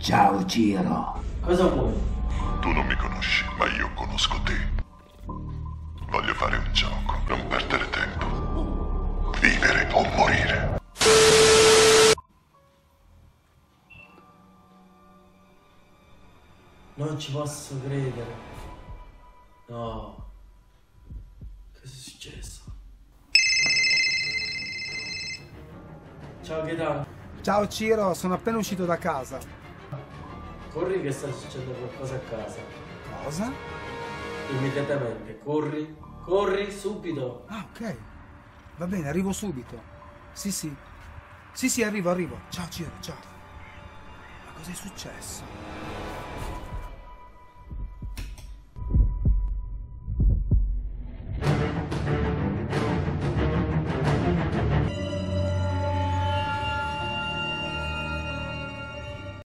Ciro. Cosa vuoi? Tu non mi conosci, ma io conosco te. Voglio fare un gioco, non perdere tempo. Vivere o morire. Non ci posso credere. No. Cosa è successo? Ciao Gaetano. Ciao Ciro, sono appena uscito da casa. Corri che sta succedendo qualcosa a casa. Cosa? Immediatamente, corri, corri subito. Ah, ok. Va bene, arrivo subito. Sì, sì. Sì, sì, arrivo, arrivo. Ciao Ciro, ciao. Ma cos'è successo?